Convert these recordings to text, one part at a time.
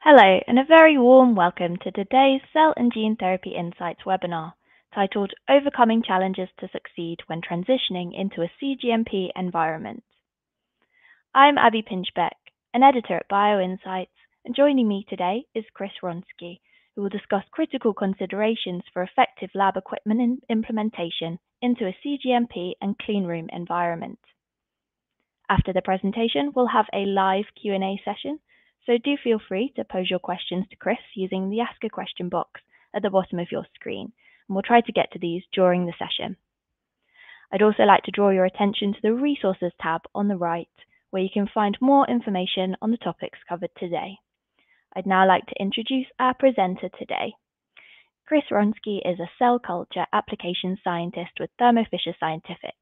Hello, and a very warm welcome to today's Cell and Gene Therapy Insights webinar, titled Overcoming Challenges to Succeed When Transitioning into a cGMP Environment. I'm Abby Pinchbeck, an editor at BioInsights, and joining me today is Kris Wronski, who will discuss critical considerations for effective lab equipment implementation into a cGMP and cleanroom environment. After the presentation, we'll have a live Q&A session so do feel free to pose your questions to Kris using the Ask a Question box at the bottom of your screen, and we'll try to get to these during the session. I'd also like to draw your attention to the Resources tab on the right, where you can find more information on the topics covered today. I'd now like to introduce our presenter today. Kris Wronski is a cell culture application scientist with Thermo Fisher Scientific,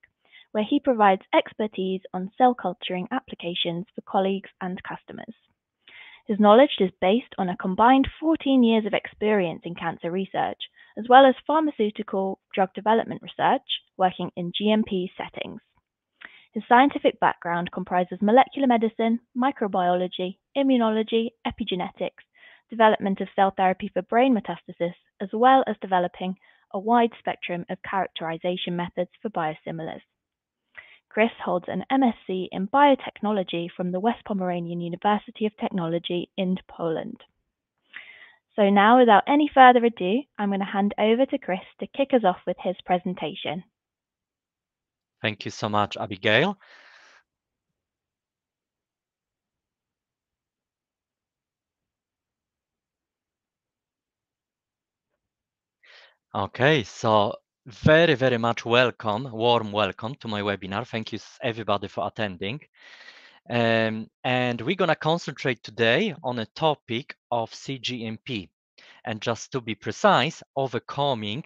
where he provides expertise on cell culturing applications for colleagues and customers. His knowledge is based on a combined 14 years of experience in cancer research, as well as pharmaceutical drug development research, working in GMP settings. His scientific background comprises molecular medicine, microbiology, immunology, epigenetics, development of cell therapy for brain metastasis, as well as developing a wide spectrum of characterization methods for biosimilars. Kris holds an MSc in biotechnology from the West Pomeranian University of Technology in Poland. So now, without any further ado, I'm going to hand over to Kris to kick us off with his presentation. Thank you so much, Abigail. Okay, so very, very much welcome, warm welcome to my webinar. Thank you everybody for attending. Um, and we're going to concentrate today on a topic of CGMP. And just to be precise, overcoming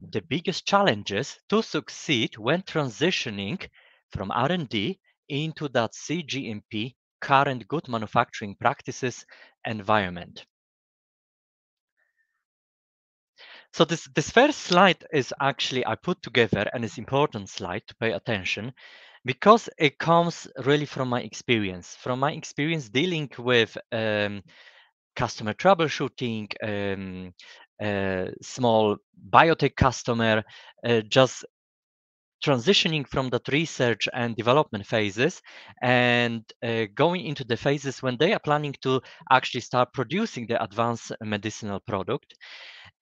the biggest challenges to succeed when transitioning from R&D into that CGMP current good manufacturing practices environment. So this, this first slide is actually I put together and it's important slide to pay attention because it comes really from my experience, from my experience dealing with um, customer troubleshooting, um, uh, small biotech customer, uh, just transitioning from that research and development phases and uh, going into the phases when they are planning to actually start producing the advanced medicinal product.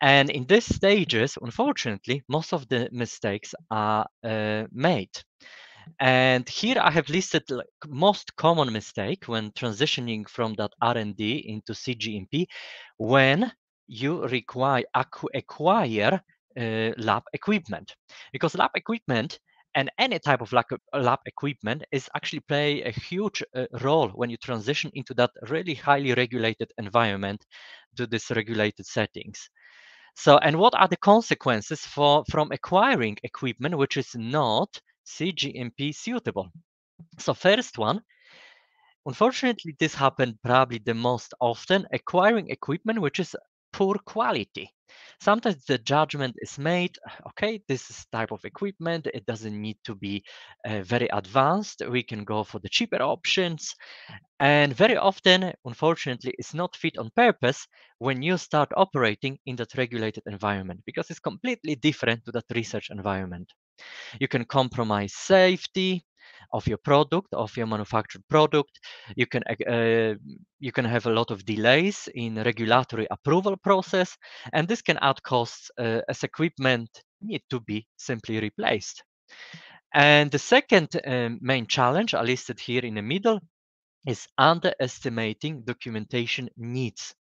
And in these stages, unfortunately, most of the mistakes are uh, made. And here I have listed like most common mistake when transitioning from that R&D into CGMP when you require acquire uh, lab equipment because lab equipment and any type of lab, lab equipment is actually play a huge uh, role when you transition into that really highly regulated environment to these regulated settings. So, and what are the consequences for from acquiring equipment which is not CGMP suitable? So, first one, unfortunately, this happened probably the most often, acquiring equipment which is poor quality. Sometimes the judgment is made, okay, this is type of equipment, it doesn't need to be uh, very advanced. We can go for the cheaper options. And very often, unfortunately, it's not fit on purpose when you start operating in that regulated environment because it's completely different to that research environment. You can compromise safety, of your product, of your manufactured product. You can uh, you can have a lot of delays in regulatory approval process, and this can add costs uh, as equipment need to be simply replaced. And the second um, main challenge I listed here in the middle is underestimating documentation needs.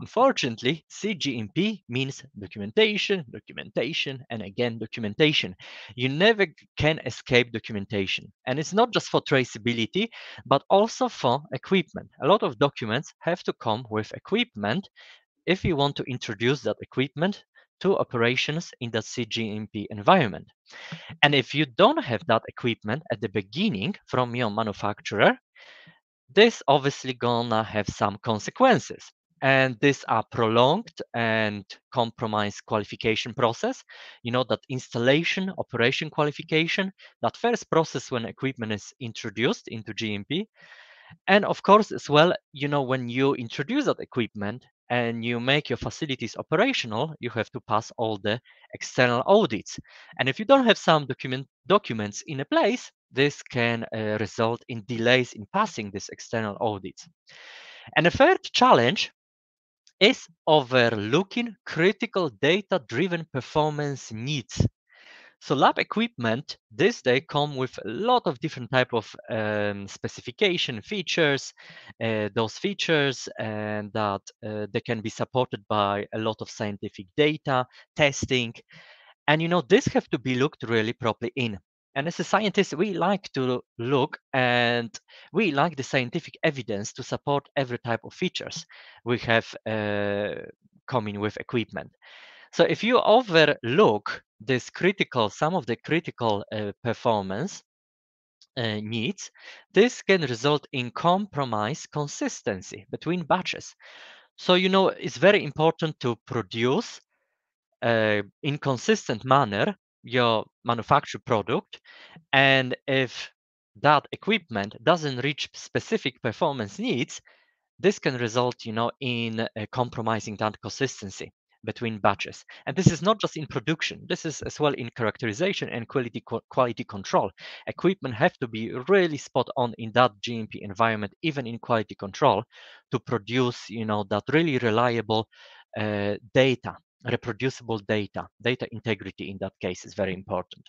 Unfortunately, CGMP means documentation, documentation, and again documentation. You never can escape documentation. And it's not just for traceability, but also for equipment. A lot of documents have to come with equipment if you want to introduce that equipment to operations in the CGMP environment. And if you don't have that equipment at the beginning from your manufacturer, this obviously gonna have some consequences and these are prolonged and compromised qualification process you know that installation operation qualification that first process when equipment is introduced into gmp And of course, as well, you know, when you introduce that equipment and you make your facilities operational, you have to pass all the external audits. And if you don't have some document documents in a place, this can uh, result in delays in passing these external audits. And a third challenge is overlooking critical data-driven performance needs. So lab equipment this day come with a lot of different type of um, specification features. Uh, those features and that uh, they can be supported by a lot of scientific data testing, and you know this have to be looked really properly in. And as a scientist, we like to look and we like the scientific evidence to support every type of features we have uh, coming with equipment. So if you overlook this critical, some of the critical uh, performance uh, needs, this can result in compromise consistency between batches. So, you know, it's very important to produce uh, in consistent manner your manufactured product. And if that equipment doesn't reach specific performance needs, this can result, you know, in uh, compromising that consistency between batches. And this is not just in production, this is as well in characterization and quality quality control. Equipment have to be really spot on in that GMP environment, even in quality control, to produce, you know, that really reliable uh, data, reproducible data. Data integrity in that case is very important.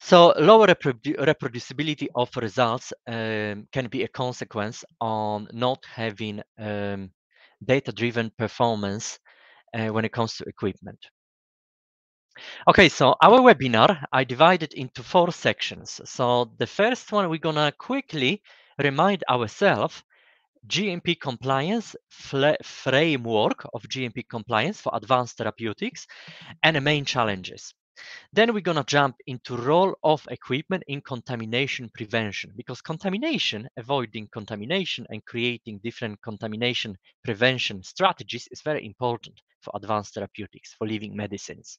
So lower reprodu reproducibility of results um, can be a consequence on not having um, data-driven performance uh, when it comes to equipment. Okay, so our webinar, I divided into four sections. So the first one, we're gonna quickly remind ourselves GMP compliance framework of GMP compliance for advanced therapeutics and the main challenges. Then we're going to jump into role of equipment in contamination prevention because contamination, avoiding contamination and creating different contamination prevention strategies is very important for advanced therapeutics, for living medicines.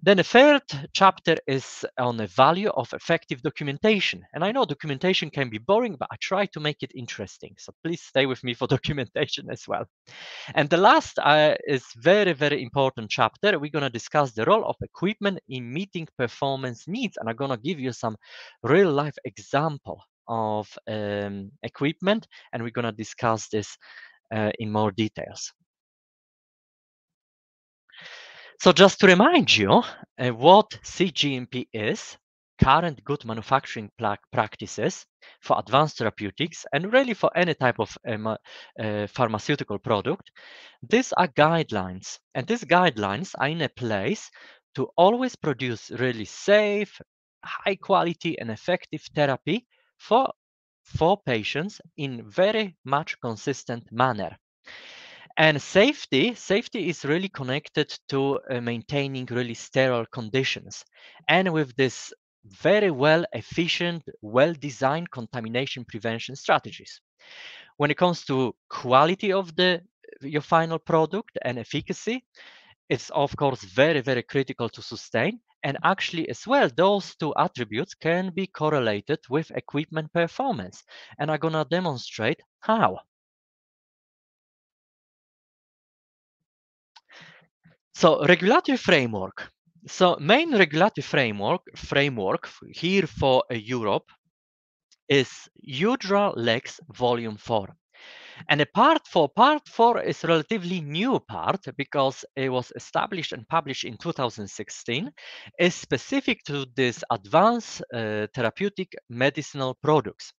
Then the third chapter is on the value of effective documentation. And I know documentation can be boring, but I try to make it interesting. So please stay with me for documentation as well. And the last uh, is very, very important chapter. We're going to discuss the role of equipment in meeting performance needs. And I'm going to give you some real life example of um, equipment. And we're going to discuss this uh, in more details. So just to remind you uh, what CGMP is, current good manufacturing practices for advanced therapeutics and really for any type of um, uh, pharmaceutical product, these are guidelines. And these guidelines are in a place to always produce really safe, high quality and effective therapy for, for patients in very much consistent manner. And safety, safety is really connected to uh, maintaining really sterile conditions. And with this very well efficient, well-designed contamination prevention strategies. When it comes to quality of the your final product and efficacy, it's of course very, very critical to sustain. And actually as well, those two attributes can be correlated with equipment performance. And I'm gonna demonstrate how. So regulatory framework. So main regulatory framework framework here for uh, Europe is EudraLex Volume 4. And the part 4, part 4 is relatively new part because it was established and published in 2016, is specific to this advanced uh, therapeutic medicinal products.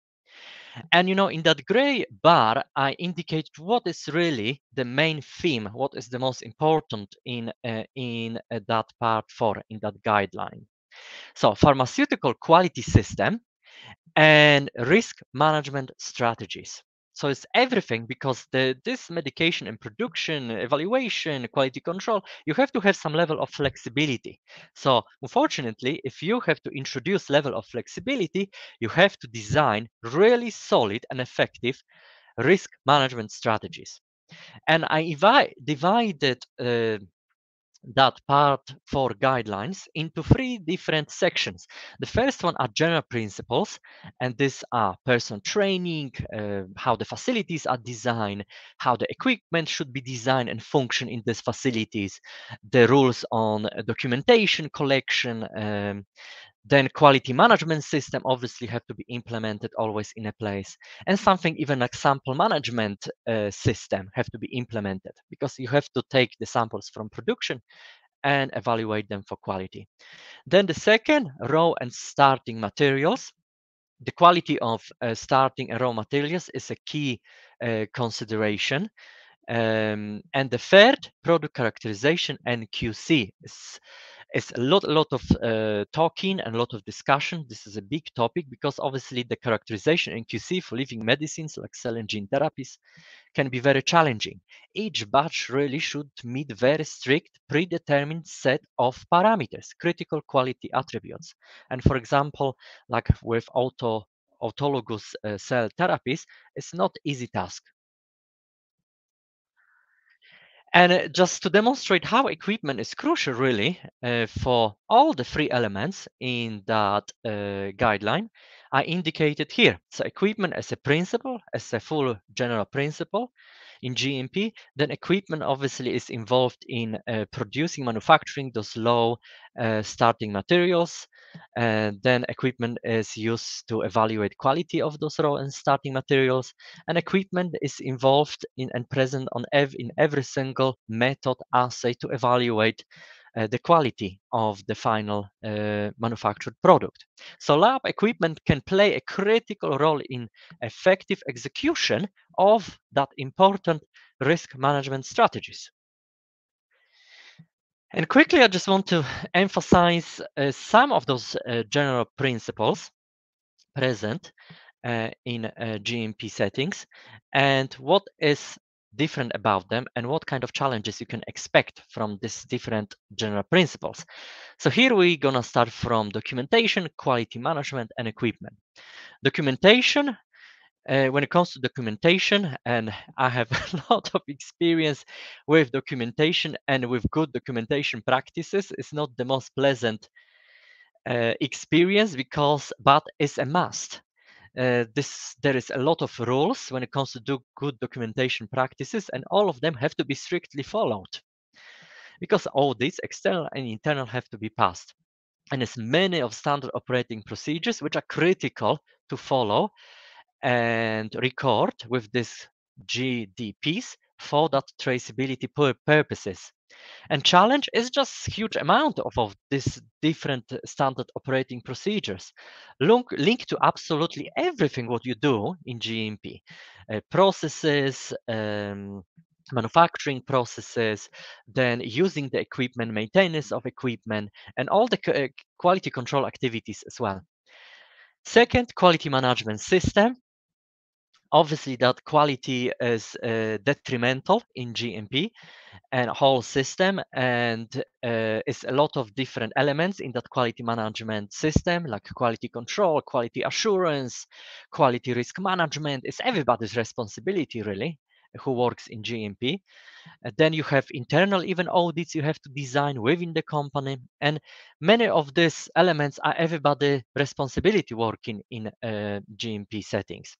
And you know, in that gray bar, I indicate what is really the main theme, what is the most important in uh, in uh, that part four in that guideline. So, pharmaceutical quality system and risk management strategies. So it's everything because the, this medication and production, evaluation, quality control, you have to have some level of flexibility. So unfortunately, if you have to introduce level of flexibility, you have to design really solid and effective risk management strategies. And I divided uh, that part four guidelines into three different sections. The first one are general principles, and these are person training, uh, how the facilities are designed, how the equipment should be designed and function in these facilities, the rules on documentation collection, um, then quality management system obviously have to be implemented always in a place. And something even like sample management uh, system have to be implemented because you have to take the samples from production and evaluate them for quality. Then the second raw and starting materials. The quality of uh, starting raw materials is a key uh, consideration. Um, and the third product characterization and qc is it's a lot, a lot of uh, talking and a lot of discussion. This is a big topic because obviously the characterization in QC for living medicines like cell and gene therapies can be very challenging. Each batch really should meet very strict predetermined set of parameters, critical quality attributes. And for example, like with auto autologous uh, cell therapies, it's not easy task. And uh, just to demonstrate how equipment is crucial really uh, for all the three elements in that uh, guideline, I indicated here. So equipment as a principle, as a full general principle in GMP, then equipment obviously is involved in uh, producing, manufacturing those low uh, starting materials, and then equipment is used to evaluate quality of those raw and starting materials. And equipment is involved in and present on ev in every single method assay to evaluate uh, the quality of the final uh, manufactured product. So lab equipment can play a critical role in effective execution of that important risk management strategies. And quickly, I just want to emphasize uh, some of those uh, general principles present uh, in uh, GMP settings and what is different about them and what kind of challenges you can expect from these different general principles. So here we're to start from documentation, quality management, and equipment. Documentation uh, when it comes to documentation, and I have a lot of experience with documentation and with good documentation practices, it's not the most pleasant uh, experience because, but it's a must. Uh, this there is a lot of rules when it comes to do good documentation practices, and all of them have to be strictly followed because all these external and internal have to be passed. And there's many of standard operating procedures which are critical to follow and record with this GDPs for that traceability purposes. And challenge is just huge amount of, of these different standard operating procedures Link, to absolutely everything what you do in GMP. Uh, processes, um, manufacturing processes, then using the equipment, maintenance of equipment, and all the uh, quality control activities as well. Second, quality management system obviously that quality is uh, detrimental in GMP and whole system and uh, it's a lot of different elements in that quality management system like quality control quality assurance quality risk management. It's everybody's responsibility really who works in gmp and then you have internal even audits you have to design within the company and many of these elements are everybody responsibility working in uh, gmp settings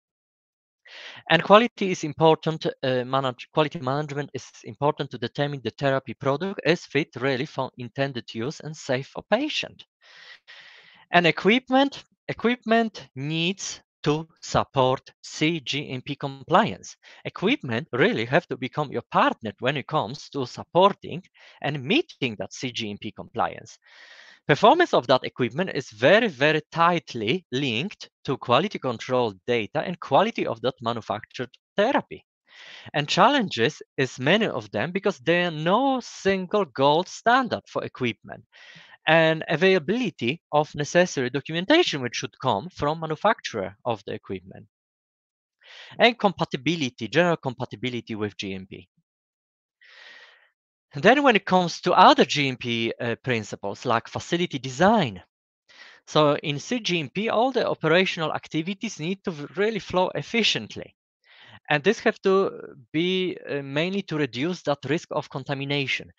and quality is important, uh, manage, quality management is important to determine the therapy product is fit really for intended use and safe for patient. And equipment, equipment needs to support CGMP compliance. Equipment really have to become your partner when it comes to supporting and meeting that CGMP compliance. Performance of that equipment is very, very tightly linked to quality control data and quality of that manufactured therapy. And challenges is many of them because there are no single gold standard for equipment. And availability of necessary documentation which should come from manufacturer of the equipment. And compatibility general compatibility with gmp and then when it comes to other GMP uh, principles like facility design, so in CGMP, all the operational activities need to really flow efficiently. And this have to be uh, mainly to reduce that risk of contamination.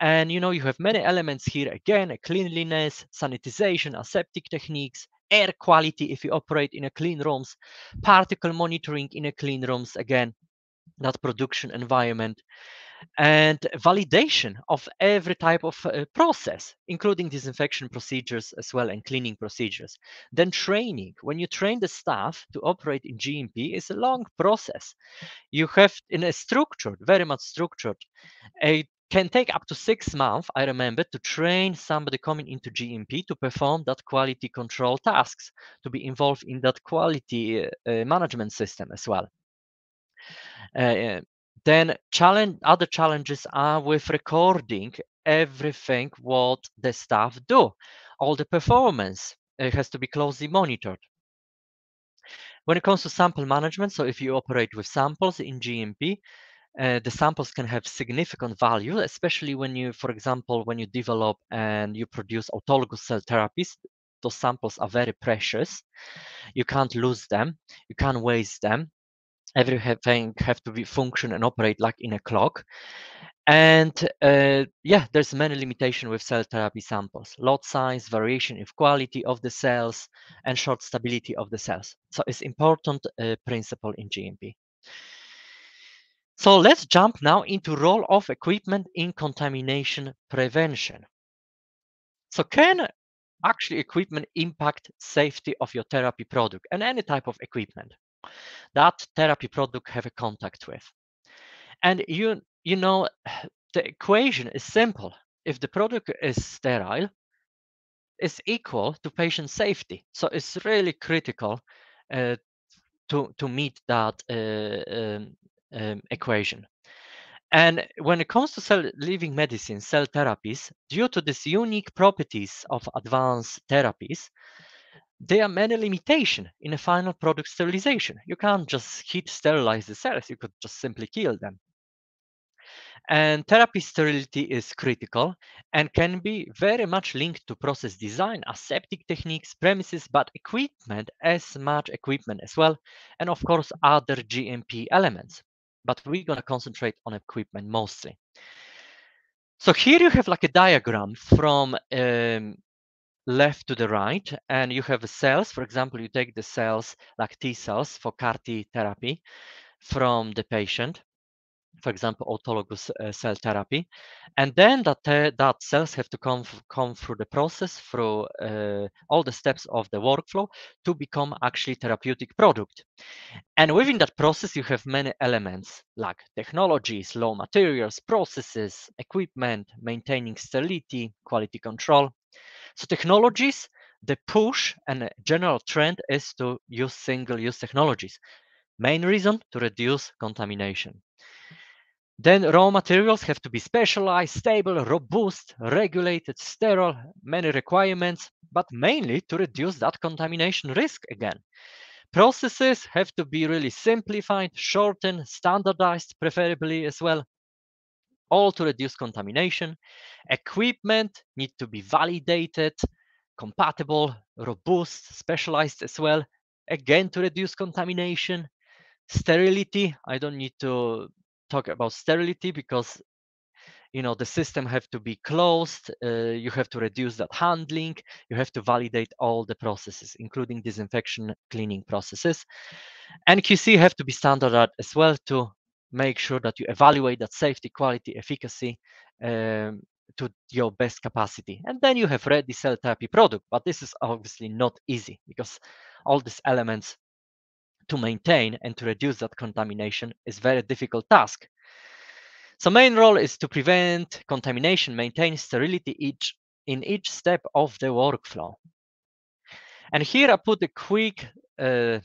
And you know, you have many elements here again, cleanliness, sanitization, aseptic techniques, air quality if you operate in a clean rooms, particle monitoring in a clean rooms, again, that production environment, and validation of every type of uh, process, including disinfection procedures as well and cleaning procedures. Then training. When you train the staff to operate in GMP, is a long process. You have in a structured, very much structured. It can take up to six months, I remember, to train somebody coming into GMP to perform that quality control tasks, to be involved in that quality uh, management system as well. Uh, then challenge other challenges are with recording everything what the staff do. All the performance it has to be closely monitored. When it comes to sample management, so if you operate with samples in GMP, uh, the samples can have significant value, especially when you, for example, when you develop and you produce autologous cell therapies, those samples are very precious. You can't lose them, you can't waste them everything have to be function and operate like in a clock. And uh, yeah there's many limitation with cell therapy samples. Lot size variation of quality of the cells and short stability of the cells. So it's important uh, principle in gmp so let's jump now into role of equipment in contamination prevention. So can actually equipment impact safety of your therapy product and any type of equipment that therapy product have a contact with. And you, you know, the equation is simple. If the product is sterile, it's equal to patient safety. So it's really critical uh, to, to meet that uh, um, um, equation. And when it comes to cell living medicine, cell therapies, due to these unique properties of advanced therapies, there are many limitations in a final product sterilization. You can't just heat sterilize the cells, you could just simply kill them. And therapy sterility is critical and can be very much linked to process design, aseptic techniques, premises, but equipment, as much equipment as well, and of course other GMP elements. But we're going to concentrate on equipment mostly. So here you have like a diagram from um, left to the right and you have cells for example you take the cells like t cells for car t therapy from the patient for example autologous uh, cell therapy and then that uh, that cells have to come come through the process through uh, all the steps of the workflow to become actually therapeutic product. And within that process you have many elements like technologies low materials processes equipment maintaining sterility quality control so technologies, the push and general trend is to use single-use technologies. Main reason to reduce contamination. Then raw materials have to be specialized, stable, robust, regulated, sterile, many requirements, but mainly to reduce that contamination risk again. Processes have to be really simplified, shortened, standardized, preferably as well, all to reduce contamination. Equipment need to be validated, compatible, robust, specialized as well, again to reduce contamination. Sterility, I don't need to talk about sterility because you know the system have to be closed uh, you have to reduce that handling you have to validate all the processes including disinfection cleaning processes and qc have to be standardized as well to make sure that you evaluate that safety, quality, efficacy um, to your best capacity. And then you have ready cell therapy product. But this is obviously not easy because all these elements to maintain and to reduce that contamination is very difficult task. So main role is to prevent contamination, maintain sterility each in each step of the workflow. And here I put a quick uh,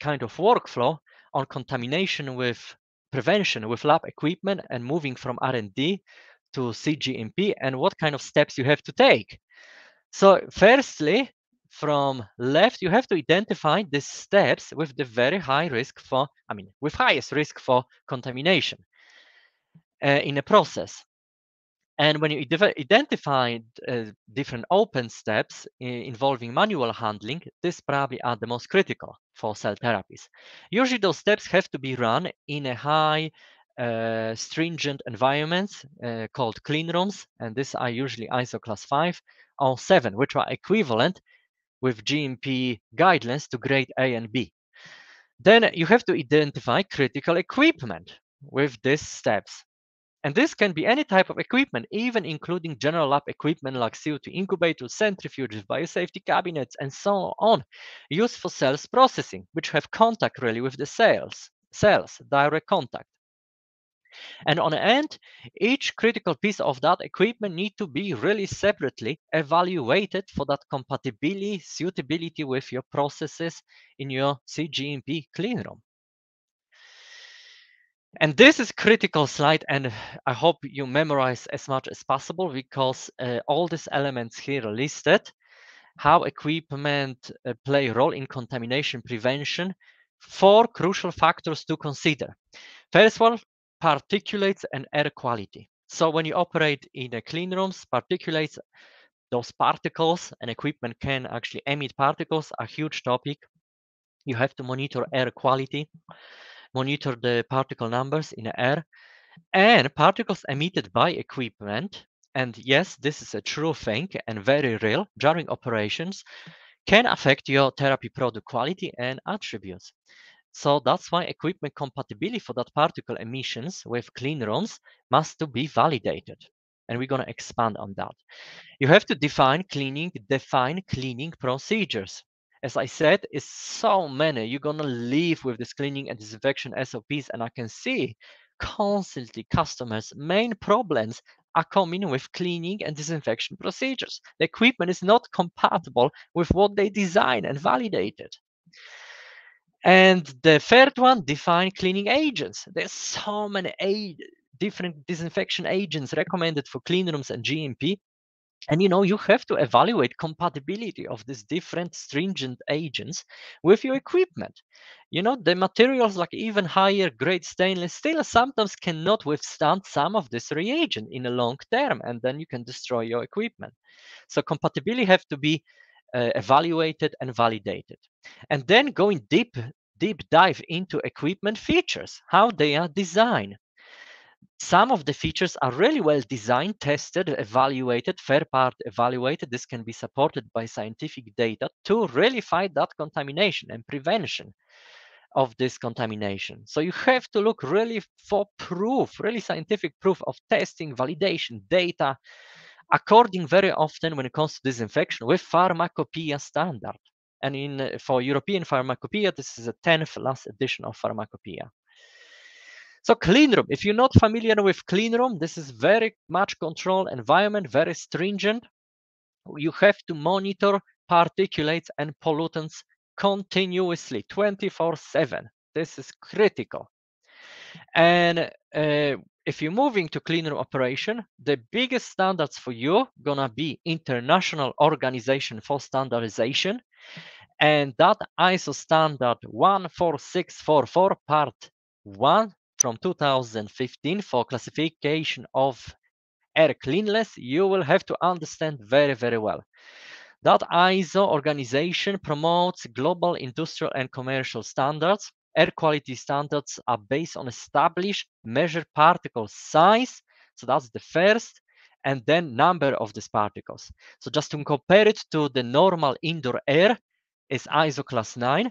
kind of workflow on contamination with prevention with lab equipment and moving from R&D to CGMP and what kind of steps you have to take. So firstly, from left, you have to identify the steps with the very high risk for, I mean, with highest risk for contamination uh, in a process. And when you identify uh, different open steps involving manual handling, these probably are the most critical for cell therapies. Usually those steps have to be run in a high uh, stringent environments uh, called clean rooms, and these are usually ISO class 5 or 7, which are equivalent with GMP guidelines to grade A and B. Then you have to identify critical equipment with these steps. And this can be any type of equipment, even including general lab equipment like CO2 incubators, centrifuges, biosafety cabinets, and so on, used for cells processing, which have contact really with the cells, cells, direct contact. And on the end, each critical piece of that equipment need to be really separately evaluated for that compatibility, suitability with your processes in your CGMP clean room. And this is critical slide, and I hope you memorize as much as possible because uh, all these elements here listed, how equipment uh, play a role in contamination prevention, four crucial factors to consider. First one, particulates and air quality. So when you operate in a clean rooms, particulates, those particles and equipment can actually emit particles, a huge topic. You have to monitor air quality monitor the particle numbers in air and particles emitted by equipment. And yes, this is a true thing and very real during operations can affect your therapy product quality and attributes. So that's why equipment compatibility for that particle emissions with clean rooms must to be validated. And we're going to expand on that. You have to define cleaning, define cleaning procedures as I said, is so many. You're gonna live with this cleaning and disinfection SOPs, and I can see constantly customers' main problems are coming with cleaning and disinfection procedures. The equipment is not compatible with what they design and validated. And the third one, define cleaning agents. There's so many different disinfection agents recommended for clean rooms and GMP and you know, you have to evaluate compatibility of these different stringent agents with your equipment. You know, the materials like even higher grade stainless steel sometimes cannot withstand some of this reagent in a long term, and then you can destroy your equipment. So compatibility have to be uh, evaluated and validated. And then going deep, deep dive into equipment features, how they are designed some of the features are really well designed, tested, evaluated, third part evaluated. This can be supported by scientific data to really fight that contamination and prevention of this contamination. So you have to look really for proof, really scientific proof of testing, validation, data, according very often when it comes to disinfection with pharmacopoeia standard. And in for European pharmacopoeia, this is a 10th last edition of pharmacopoeia. So clean room, if you're not familiar with clean room, this is very much controlled environment, very stringent. You have to monitor particulates and pollutants continuously, 24 7. This is critical. And uh, if you're moving to clean room operation, the biggest standards for you gonna be International Organization for Standardization, and that ISO standard 14644 part 1 from 2015 for classification of air cleanliness, you will have to understand very, very well. That ISO organization promotes global industrial and commercial standards. Air quality standards are based on established measured particle size. So that's the first and then number of these particles. So just to compare it to the normal indoor air is ISO class 9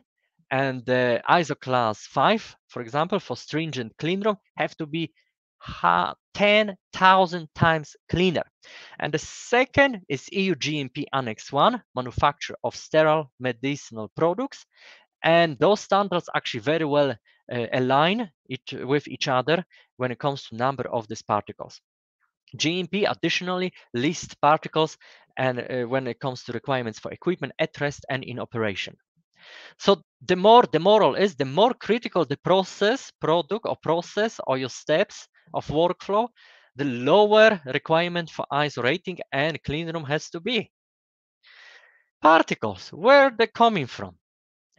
and the ISO class 5, for example, for stringent clean room, have to be 10,000 times cleaner. And the second is EU GMP Annex 1, manufacture of sterile medicinal products. And those standards actually very well uh, align it with each other when it comes to number of these particles. GMP additionally lists particles and uh, when it comes to requirements for equipment at rest and in operation. So the more the moral is, the more critical the process, product or process or your steps of workflow, the lower requirement for ISO rating and clean room has to be. Particles, where they're coming from.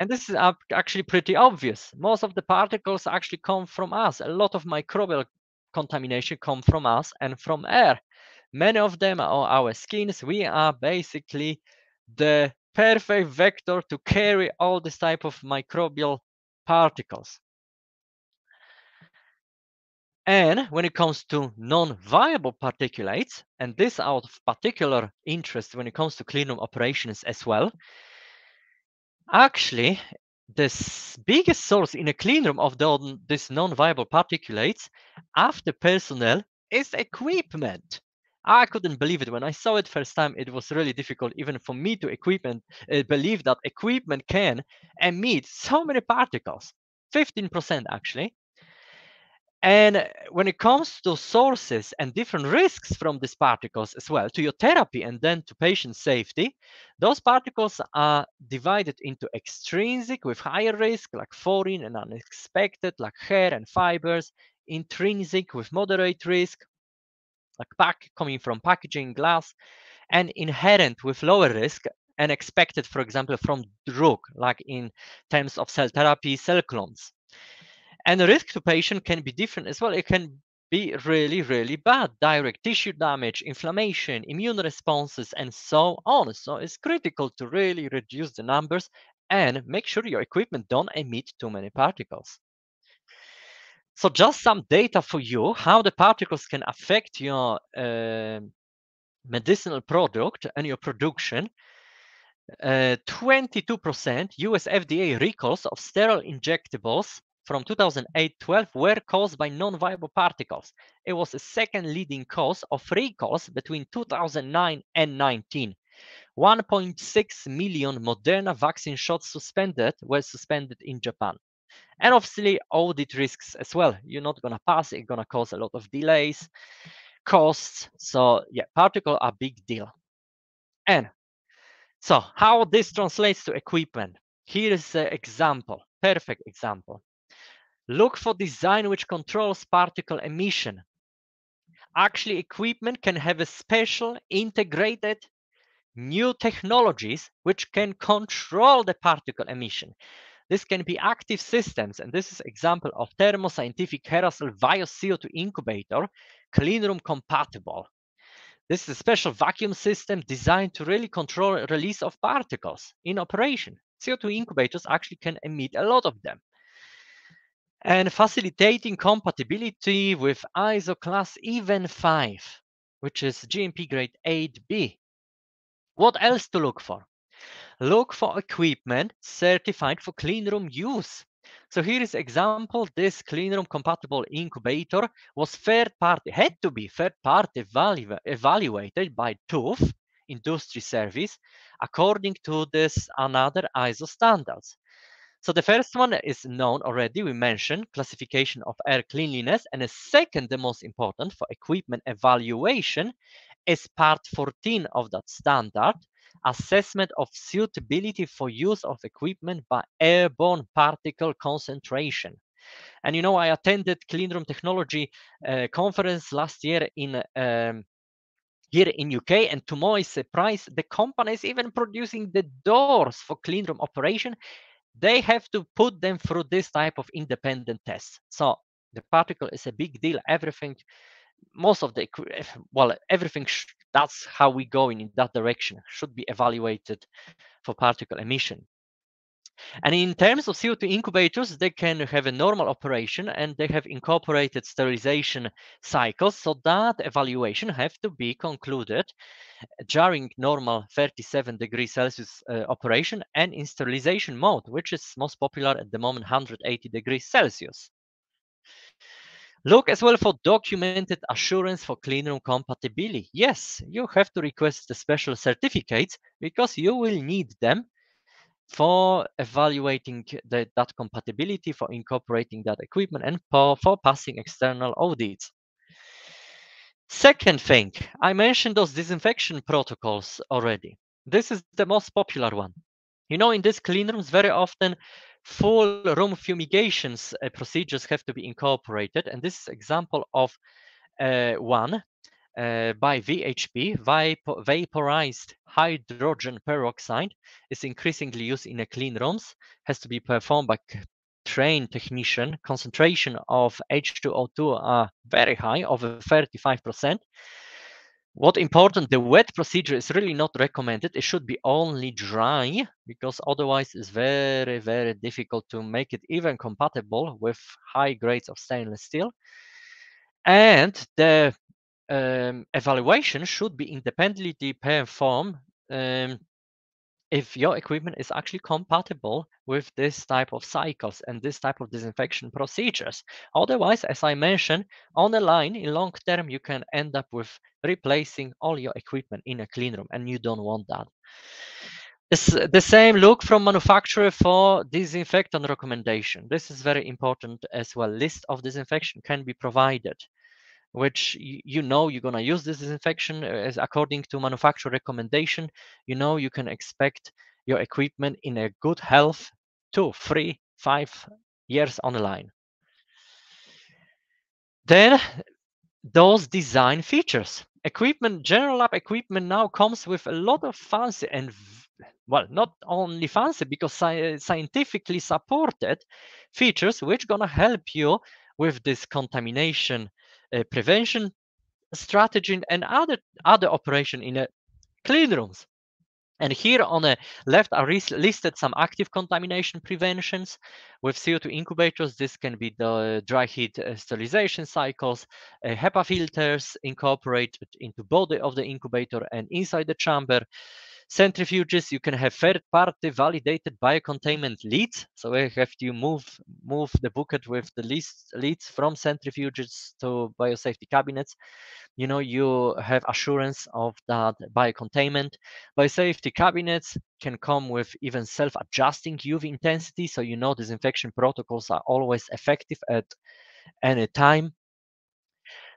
And this is actually pretty obvious. Most of the particles actually come from us. A lot of microbial contamination come from us and from air. Many of them are our skins. We are basically the perfect vector to carry all this type of microbial particles. And when it comes to non-viable particulates, and this out of particular interest when it comes to cleanroom operations as well, actually the biggest source in a cleanroom of the, this non-viable particulates after personnel is equipment. I couldn't believe it when I saw it first time. It was really difficult even for me to equipment uh, believe that equipment can emit so many particles, 15% actually. And when it comes to sources and different risks from these particles as well to your therapy and then to patient safety, those particles are divided into extrinsic with higher risk, like foreign and unexpected, like hair and fibers, intrinsic with moderate risk, like pack coming from packaging glass, and inherent with lower risk and expected, for example, from drug, like in terms of cell therapy, cell clones. And the risk to patient can be different as well. It can be really, really bad. Direct tissue damage, inflammation, immune responses, and so on. So it's critical to really reduce the numbers and make sure your equipment don't emit too many particles. So just some data for you, how the particles can affect your uh, medicinal product and your production. 22% US FDA recalls of sterile injectables from 2008-12 were caused by non-viable particles. It was the second leading cause of recalls between 2009 and 19. 1.6 million Moderna vaccine shots suspended were suspended in Japan. And obviously audit risks as well. You're not gonna pass, it's gonna cause a lot of delays, costs. So yeah, particle are big deal. And so how this translates to equipment. Here is an example, perfect example. Look for design which controls particle emission. Actually, equipment can have a special integrated new technologies which can control the particle emission. This can be active systems, and this is example of Thermo Scientific Heracell Vios CO2 incubator, cleanroom compatible. This is a special vacuum system designed to really control release of particles in operation. CO2 incubators actually can emit a lot of them and facilitating compatibility with ISO class EVEN 5, which is GMP grade 8B. What else to look for? Look for equipment certified for cleanroom use. So here is example, this cleanroom compatible incubator was third party, had to be third party evalu evaluated by TÜV industry service according to this another ISO standards. So the first one is known already, we mentioned classification of air cleanliness. And the second, the most important for equipment evaluation is part 14 of that standard, assessment of suitability for use of equipment by airborne particle concentration. And you know, I attended Cleanroom Technology uh, conference last year in um, here in UK, and to my surprise, the company is even producing the doors for cleanroom operation they have to put them through this type of independent tests. So the particle is a big deal. Everything, most of the, well, everything, that's how we go in that direction, should be evaluated for particle emission. And in terms of CO2 incubators, they can have a normal operation and they have incorporated sterilization cycles. So that evaluation have to be concluded during normal 37 degrees Celsius uh, operation and in sterilization mode, which is most popular at the moment, 180 degrees Celsius. Look as well for documented assurance for cleanroom compatibility. Yes, you have to request the special certificates because you will need them for evaluating the, that compatibility, for incorporating that equipment, and for, for passing external audits. Second thing, I mentioned those disinfection protocols already. This is the most popular one. You know, in these clean rooms, very often full room fumigations uh, procedures have to be incorporated. And this is example of uh, one uh, by VHP, vaporized hydrogen peroxide, is increasingly used in a clean rooms, has to be performed by trained technician. Concentration of H2O2 are very high, over 35%. What important, the wet procedure is really not recommended. It should be only dry because otherwise it's very, very difficult to make it even compatible with high grades of stainless steel. And the um, evaluation should be independently performed um, if your equipment is actually compatible with this type of cycles and this type of disinfection procedures. Otherwise, as I mentioned, on the line in long term, you can end up with replacing all your equipment in a clean room and you don't want that. It's the same look from manufacturer for disinfectant recommendation. This is very important as well. List of disinfection can be provided which you know you're going to use this disinfection uh, as according to manufacturer recommendation you know you can expect your equipment in a good health two three five years on the line. Then those design features. Equipment general lab equipment now comes with a lot of fancy and well not only fancy because sci scientifically supported features which gonna help you with this contamination uh, prevention strategy and other other operation in a clean rooms. And here on the left are listed some active contamination preventions with CO2 incubators. This can be the dry heat uh, sterilization cycles, uh, HEPA filters incorporated into body of the incubator and inside the chamber. Centrifuges, you can have third-party validated biocontainment leads. So we have to move move the bucket with the least leads from centrifuges to biosafety cabinets. You know, you have assurance of that biocontainment. Biosafety cabinets can come with even self-adjusting UV intensity. So you know disinfection protocols are always effective at any time.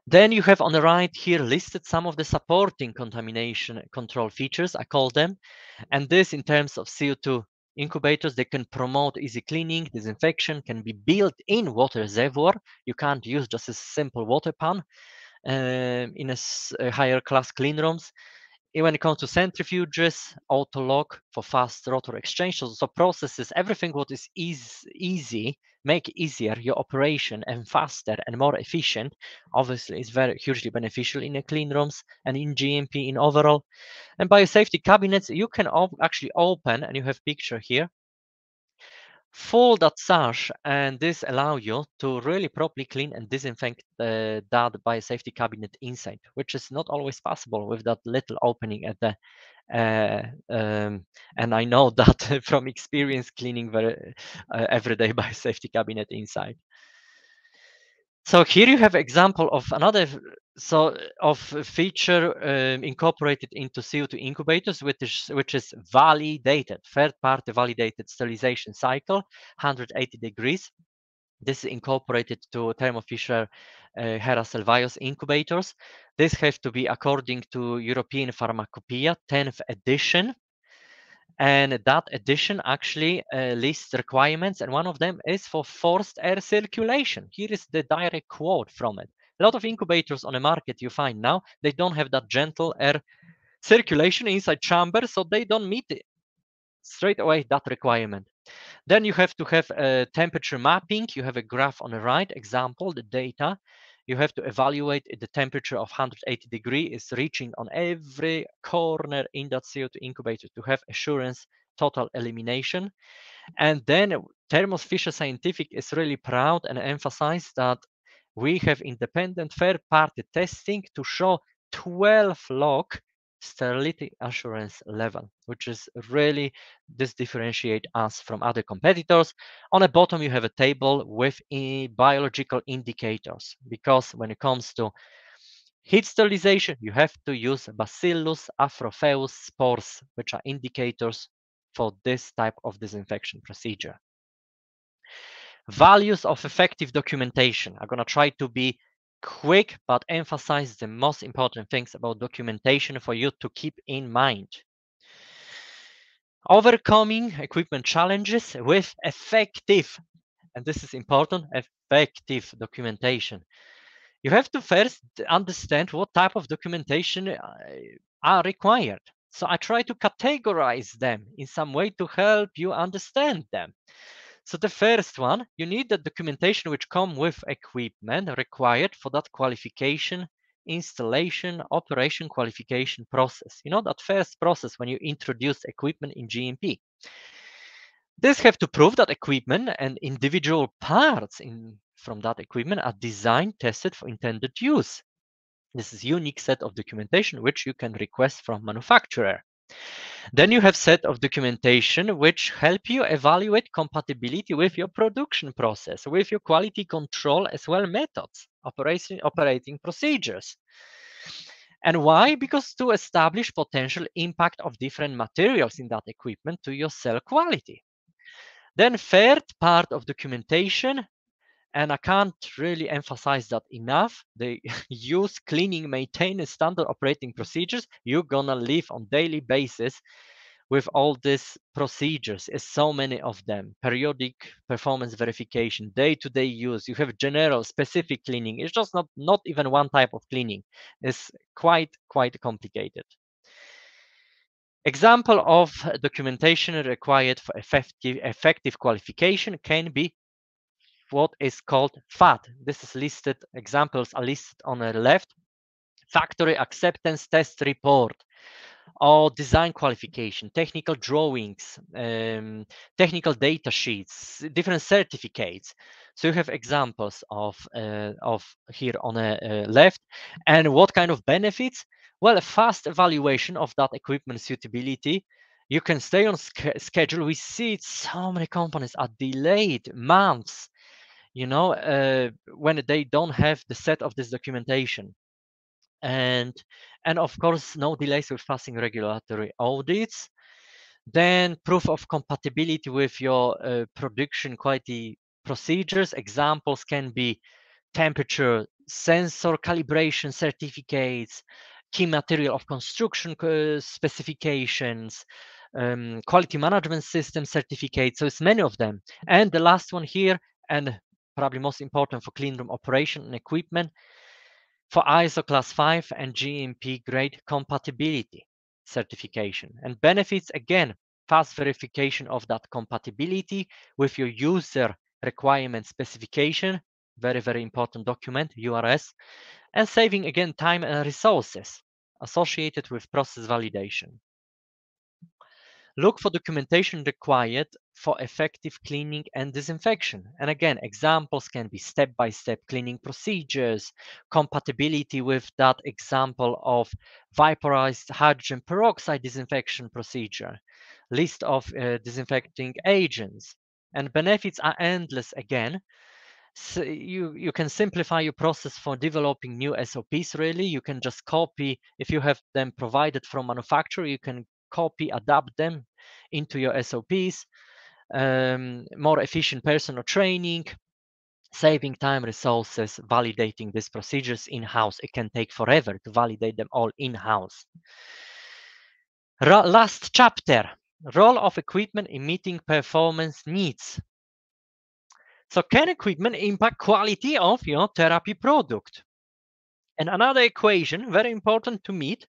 Then you have on the right here listed some of the supporting contamination control features, I call them. And this in terms of CO2 incubators, they can promote easy cleaning, disinfection, can be built in water reservoir. You can't use just a simple water pan um, in a, a higher class clean rooms when it comes to centrifuges, auto lock for fast rotor exchange, so, so processes, everything what is easy, easy, make easier your operation and faster and more efficient, obviously is very hugely beneficial in the clean rooms and in GMP in overall. And biosafety cabinets, you can actually open, and you have picture here, full that and this allow you to really properly clean and disinfect the, that biosafety cabinet inside, which is not always possible with that little opening at the uh, um, and I know that from experience cleaning very uh, everyday biosafety cabinet inside. So here you have example of another so of feature um, incorporated into CO2 incubators, which is which is validated, third-party validated sterilization cycle, 180 degrees. This is incorporated to Thermo Fisher uh, Hera incubators. This have to be according to European Pharmacopoeia 10th edition and that edition actually uh, lists requirements and one of them is for forced air circulation. Here is the direct quote from it. A lot of incubators on the market you find now they don't have that gentle air circulation inside chamber so they don't meet it straight away that requirement. Then you have to have a temperature mapping. You have a graph on the right example the data you have to evaluate if the temperature of 180 degree is reaching on every corner in that CO2 incubator to have assurance total elimination. And then Thermos Fisher Scientific is really proud and emphasize that we have independent third-party testing to show 12 log sterility assurance level, which is really this differentiate us from other competitors. On the bottom, you have a table with biological indicators because when it comes to heat sterilization, you have to use Bacillus atrophaeus spores, which are indicators for this type of disinfection procedure. Values of effective documentation. I'm going to try to be quick but emphasize the most important things about documentation for you to keep in mind. Overcoming equipment challenges with effective, and this is important, effective documentation. You have to first understand what type of documentation uh, are required. So I try to categorize them in some way to help you understand them. So the first one, you need the documentation which come with equipment required for that qualification, installation, operation qualification process. You know, that first process when you introduce equipment in GMP. This have to prove that equipment and individual parts in from that equipment are designed, tested for intended use. This is unique set of documentation which you can request from manufacturer. Then you have set of documentation which help you evaluate compatibility with your production process, with your quality control as well methods, operating, operating procedures. And why? Because to establish potential impact of different materials in that equipment to your cell quality. Then third part of documentation, and I can't really emphasize that enough, they use cleaning, maintenance, standard operating procedures. You're gonna live on daily basis with all these procedures. Is so many of them. Periodic performance verification day-to-day use. You have general specific cleaning. It's just not not even one type of cleaning. It's quite quite complicated. Example of documentation required for effective effective qualification can be what is called FAT. This is listed, examples are listed on the left. Factory Acceptance Test Report or design qualification, technical drawings, um, technical data sheets, different certificates. So you have examples of, uh, of here on the uh, left. And what kind of benefits? Well, a fast evaluation of that equipment suitability. You can stay on schedule. We see so many companies are delayed months, you know, uh, when they don't have the set of this documentation. And and of course no delays with passing regulatory audits. Then proof of compatibility with your uh, production quality procedures. Examples can be temperature sensor calibration certificates key material of construction uh, specifications um, quality management system certificates. So it's many of them. And the last one here and probably most important for clean room operation and equipment for ISO class 5 and GMP grade compatibility certification. And benefits, again, fast verification of that compatibility with your user requirement specification, very, very important document, URS, and saving, again, time and resources associated with process validation. Look for documentation required for effective cleaning and disinfection. And again, examples can be step-by-step cleaning procedures, compatibility with that example of vaporized hydrogen peroxide disinfection procedure, list of uh, disinfecting agents. And benefits are endless again. So you, you can simplify your process for developing new SOPs really. You can just copy, if you have them provided from manufacturer, you can copy, adapt them into your SOPs, um, more efficient personal training, saving time, resources, validating these procedures in-house. It can take forever to validate them all in-house. Last chapter, role of equipment in meeting performance needs. So can equipment impact quality of your therapy product? And another equation, very important to meet,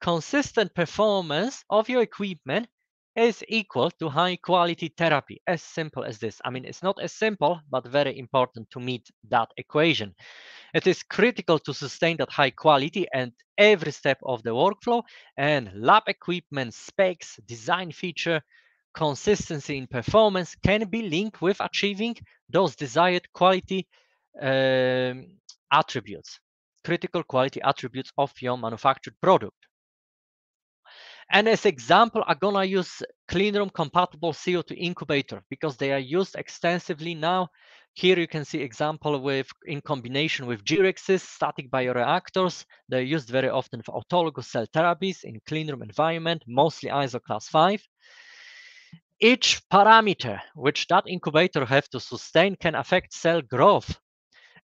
consistent performance of your equipment is equal to high quality therapy. As simple as this. I mean, it's not as simple, but very important to meet that equation. It is critical to sustain that high quality and every step of the workflow and lab equipment specs, design feature, consistency in performance can be linked with achieving those desired quality um, attributes critical quality attributes of your manufactured product. And as example, I'm gonna use cleanroom compatible CO2 incubator because they are used extensively now. Here you can see example with in combination with G-Rexes, static bioreactors. They're used very often for autologous cell therapies in cleanroom environment, mostly ISO class 5. Each parameter which that incubator have to sustain can affect cell growth.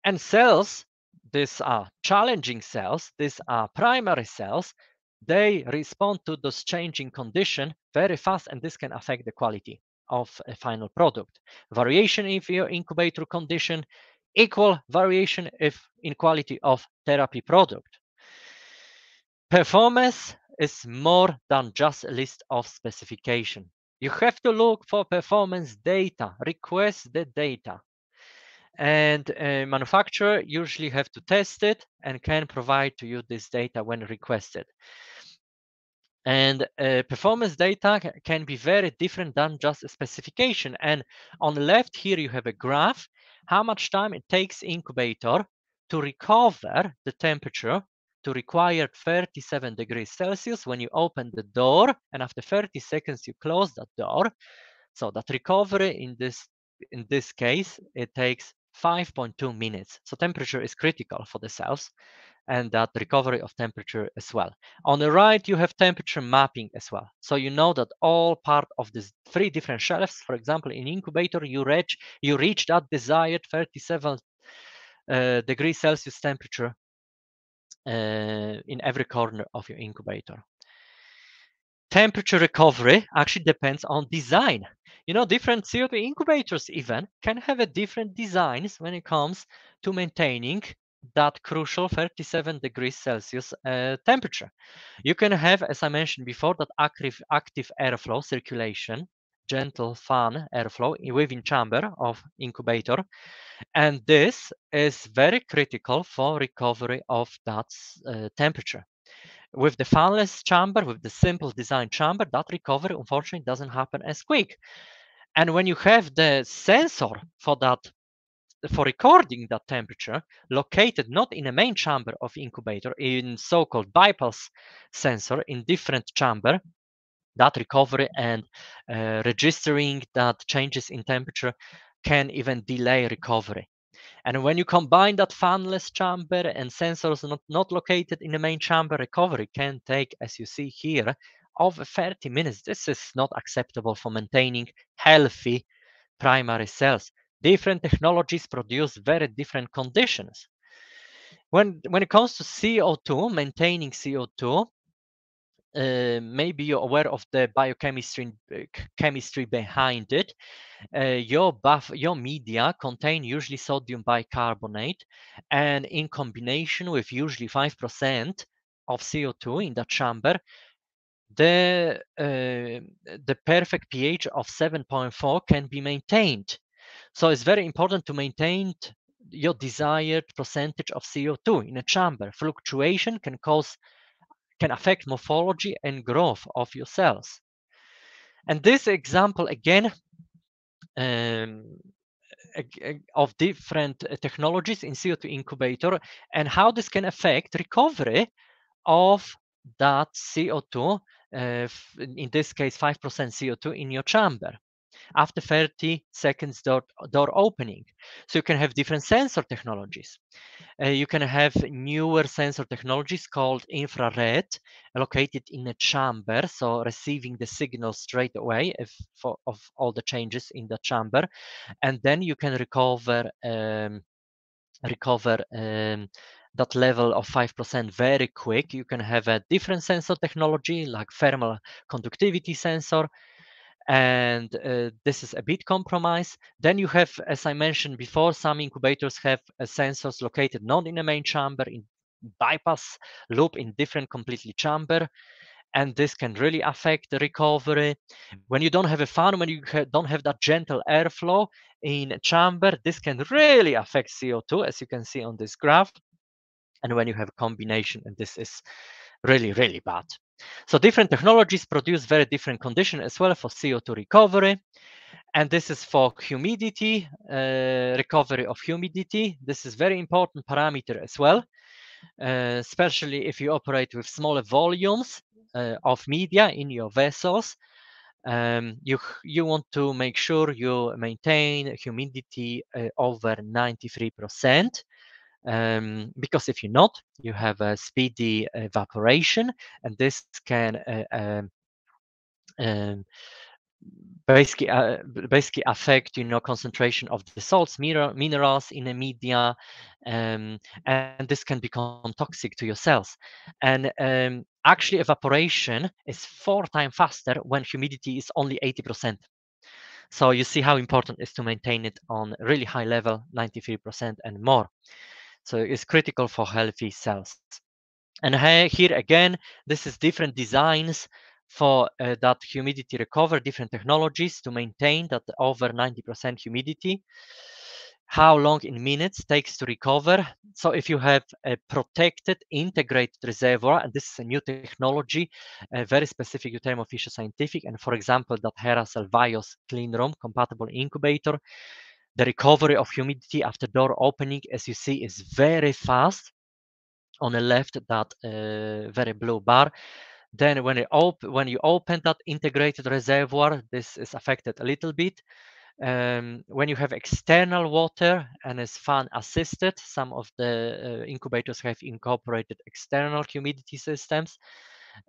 And cells these are challenging cells, these are primary cells, they respond to those changing condition very fast and this can affect the quality of a final product. Variation in your incubator condition, equal variation if in quality of therapy product. Performance is more than just a list of specification. You have to look for performance data, request the data and a manufacturer usually have to test it and can provide to you this data when requested. And uh, performance data can be very different than just a specification. And on the left here you have a graph how much time it takes incubator to recover the temperature to required 37 degrees celsius when you open the door and after 30 seconds you close that door. So that recovery in this in this case it takes 5.2 minutes. So temperature is critical for the cells and that recovery of temperature as well. On the right, you have temperature mapping as well. So you know that all part of these three different shelves, for example, in incubator, you reach, you reach that desired 37 uh, degrees Celsius temperature uh, in every corner of your incubator. Temperature recovery actually depends on design. You know, different CO2 incubators even can have a different designs when it comes to maintaining that crucial 37 degrees Celsius uh, temperature. You can have, as I mentioned before, that active, active airflow circulation, gentle fan airflow within chamber of incubator. And this is very critical for recovery of that uh, temperature. With the fanless chamber, with the simple design chamber, that recovery unfortunately doesn't happen as quick. And when you have the sensor for that for recording that temperature located not in a main chamber of incubator in so-called bypass sensor in different chamber that recovery and uh, registering that changes in temperature can even delay recovery. And when you combine that fanless chamber and sensors not, not located in the main chamber recovery can take as you see here over 30 minutes. This is not acceptable for maintaining healthy primary cells different technologies produce very different conditions. When, when it comes to CO2, maintaining CO2, uh, maybe you're aware of the biochemistry uh, chemistry behind it. Uh, your buff, your media contain usually sodium bicarbonate, and in combination with usually five percent of CO2 in that chamber, the uh, the perfect pH of 7.4 can be maintained. So it's very important to maintain your desired percentage of CO2 in a chamber. Fluctuation can cause can affect morphology and growth of your cells. And this example again um, of different uh, technologies in CO2 incubator and how this can affect recovery of that CO2, uh, in this case 5% CO2 in your chamber after 30 seconds door, door opening. So you can have different sensor technologies. Uh, you can have newer sensor technologies called infrared located in a chamber, so receiving the signal straight away if, for, of all the changes in the chamber. And then you can recover um, recover um, that level of 5% very quick. You can have a different sensor technology like thermal conductivity sensor and uh, this is a bit compromise. Then you have, as I mentioned before, some incubators have uh, sensors located not in the main chamber, in bypass loop in different completely chamber. And this can really affect the recovery. When you don't have a fan, when you ha don't have that gentle airflow in a chamber, this can really affect CO2, as you can see on this graph. And when you have a combination, and this is really, really bad. So different technologies produce very different conditions as well for CO2 recovery. And this is for humidity, uh, recovery of humidity. This is very important parameter as well, uh, especially if you operate with smaller volumes uh, of media in your vessels. Um, you, you want to make sure you maintain humidity uh, over 93%. Um, because if you're not, you have a speedy evaporation, and this can uh, um, um, basically uh, basically affect you know concentration of the salts minerals in the media um, and this can become toxic to your cells. And um, actually evaporation is four times faster when humidity is only 80 percent. So you see how important it is to maintain it on really high level 93 percent and more so it's critical for healthy cells. And here again, this is different designs for uh, that humidity recover, different technologies to maintain that over 90% humidity. how long in minutes takes to recover. So if you have a protected integrated reservoir, and this is a new technology, a very specific to Thermo Fisher Scientific, and for example, that Heracell VIOS clean room compatible incubator, the recovery of humidity after door opening, as you see, is very fast. On the left, that uh, very blue bar. Then when when you open that integrated reservoir, this is affected a little bit. Um, when you have external water and is fan assisted, some of the uh, incubators have incorporated external humidity systems,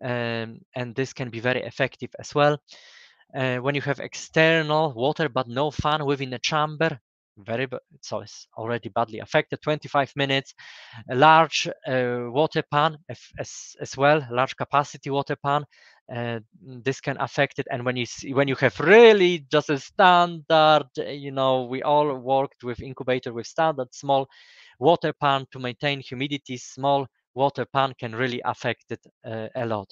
um, and this can be very effective as well. Uh, when you have external water but no fan within a chamber, very so it's already badly affected 25 minutes. A large uh, water pan as, as well large capacity water pan uh, this can affect it. And when you see when you have really just a standard you know we all worked with incubator with standard small water pan to maintain humidity small water pan can really affect it uh, a lot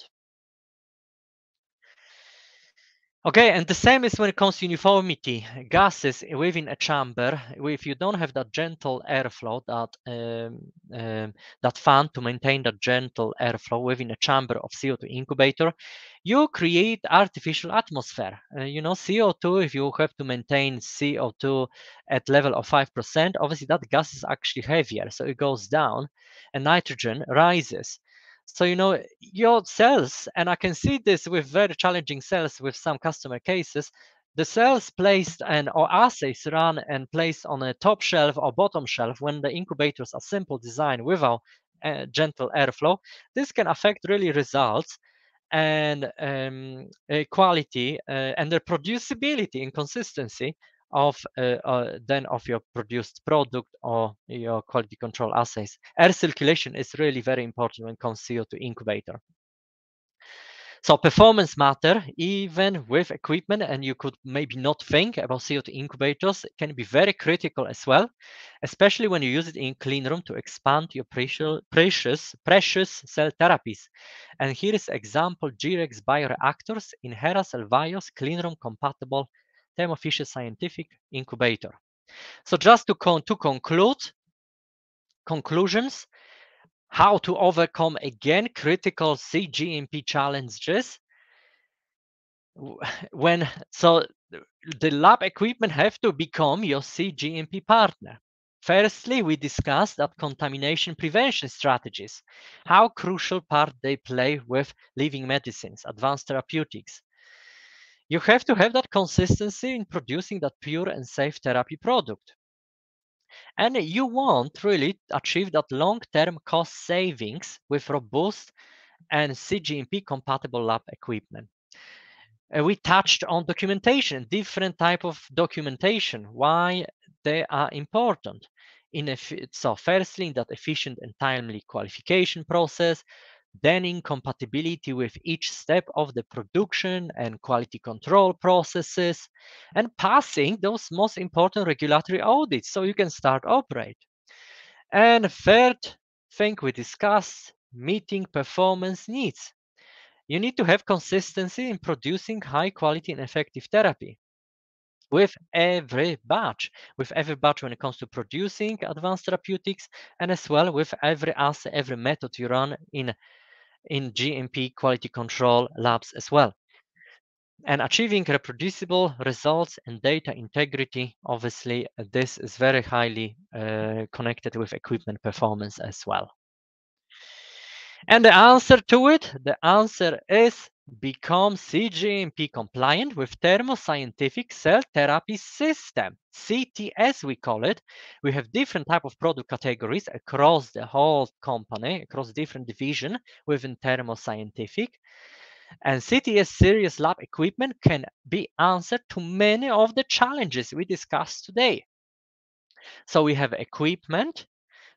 Okay, and the same is when it comes to uniformity. Gases within a chamber, if you don't have that gentle airflow, that um, um, that fan to maintain that gentle airflow within a chamber of CO2 incubator, you create artificial atmosphere. Uh, you know, CO2, if you have to maintain CO2 at level of 5%, obviously that gas is actually heavier, so it goes down, and nitrogen rises. So, you know, your cells, and I can see this with very challenging cells with some customer cases, the cells placed and or assays run and placed on a top shelf or bottom shelf when the incubators are simple design without uh, gentle airflow, this can affect really results and um, quality uh, and the producibility and consistency of uh, uh, then of your produced product or your quality control assays. Air circulation is really very important when it comes to CO2 incubator. So performance matter, even with equipment, and you could maybe not think about CO2 incubators, can be very critical as well, especially when you use it in clean room to expand your precious, precious, cell therapies. And here is example G-Rex bioreactors in Heracell VIOS clean room compatible Thermo Fisher Scientific Incubator. So just to, con to conclude, conclusions, how to overcome again critical CGMP challenges. When so the lab equipment have to become your CGMP partner. Firstly, we discussed that contamination prevention strategies, how crucial part they play with living medicines, advanced therapeutics you have to have that consistency in producing that pure and safe therapy product. And you want really achieve that long-term cost savings with robust and CGMP compatible lab equipment. Uh, we touched on documentation, different type of documentation, why they are important. In a, so firstly, in that efficient and timely qualification process, then in compatibility with each step of the production and quality control processes, and passing those most important regulatory audits so you can start operate. And third thing we discussed, meeting performance needs. You need to have consistency in producing high quality and effective therapy with every batch, with every batch when it comes to producing advanced therapeutics, and as well with every assay, every method you run in in GMP quality control labs as well. And achieving reproducible results and data integrity, obviously, uh, this is very highly uh, connected with equipment performance as well. And the answer to it, the answer is become CGMP compliant with Thermo Scientific Cell Therapy System, CTS we call it. We have different type of product categories across the whole company, across different division within Thermo Scientific. And CTS series lab equipment can be answered to many of the challenges we discussed today. So we have equipment,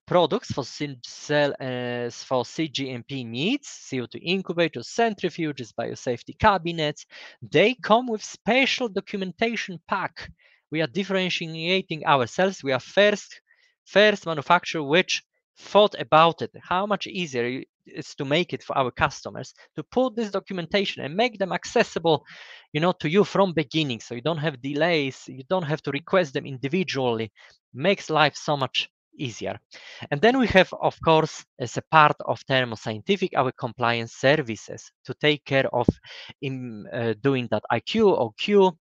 products for cell uh, for CGMP needs, CO2 incubators, centrifuges, biosafety cabinets. They come with special documentation pack. We are differentiating ourselves. We are first first manufacturer which thought about it. How much easier is to make it for our customers to put this documentation and make them accessible you know to you from beginning so you don't have delays you don't have to request them individually makes life so much easier and then we have of course as a part of thermo scientific our compliance services to take care of in uh, doing that iq or q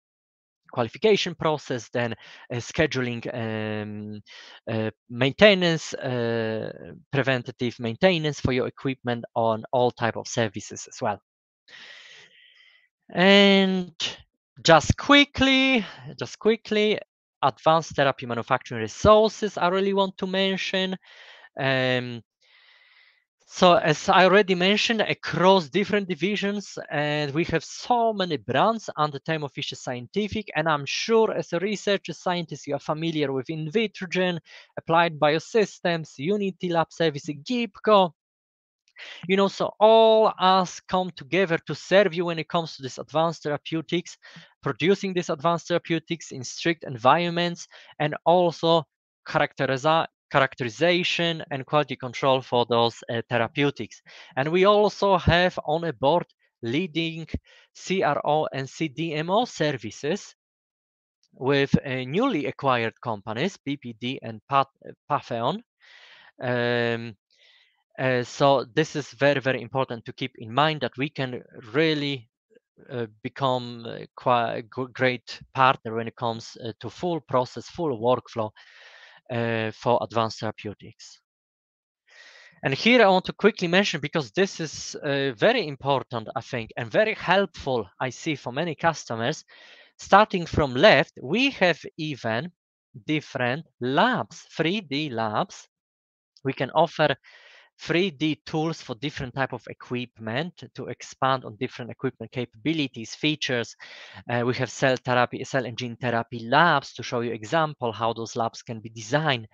qualification process, then uh, scheduling um, uh, maintenance, uh, preventative maintenance for your equipment on all type of services as well. And just quickly, just quickly, advanced therapy manufacturing resources I really want to mention. Um, so as I already mentioned, across different divisions, and we have so many brands under Thermo Fisher Scientific, and I'm sure as a researcher scientist, you are familiar with Invitrogen, Applied Biosystems, Unity Lab Services, Gibco, you know, so all us come together to serve you when it comes to this advanced therapeutics, producing these advanced therapeutics in strict environments, and also characterize characterization and quality control for those uh, therapeutics. And we also have on a board leading CRO and CDMO services with uh, newly acquired companies, PPD and Patheon. Um, uh, so this is very, very important to keep in mind that we can really uh, become quite a great partner when it comes uh, to full process, full workflow uh, for advanced therapeutics. And here I want to quickly mention, because this is uh, very important, I think, and very helpful, I see for many customers. Starting from left, we have even different labs, 3D labs. We can offer 3D tools for different type of equipment to expand on different equipment capabilities, features. Uh, we have cell therapy, cell and gene therapy labs to show you example how those labs can be designed.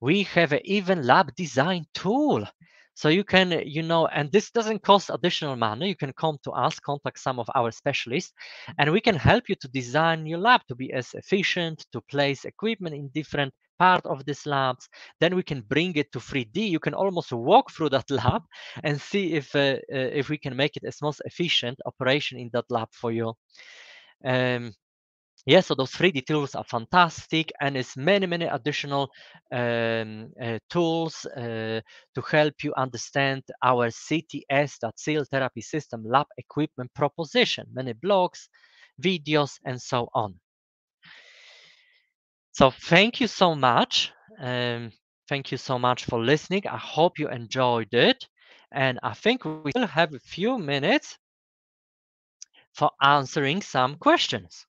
We have even lab design tool so you can, you know, and this doesn't cost additional money. You can come to us, contact some of our specialists, and we can help you to design your lab to be as efficient, to place equipment in different part of these labs. Then we can bring it to 3D. You can almost walk through that lab and see if uh, uh, if we can make it as most efficient operation in that lab for you. Um, yeah, so those 3D tools are fantastic, and it's many, many additional um, uh, tools uh, to help you understand our CTS, that cell therapy system lab equipment proposition, many blogs, videos, and so on. So thank you so much. Um, thank you so much for listening. I hope you enjoyed it. And I think we will have a few minutes for answering some questions.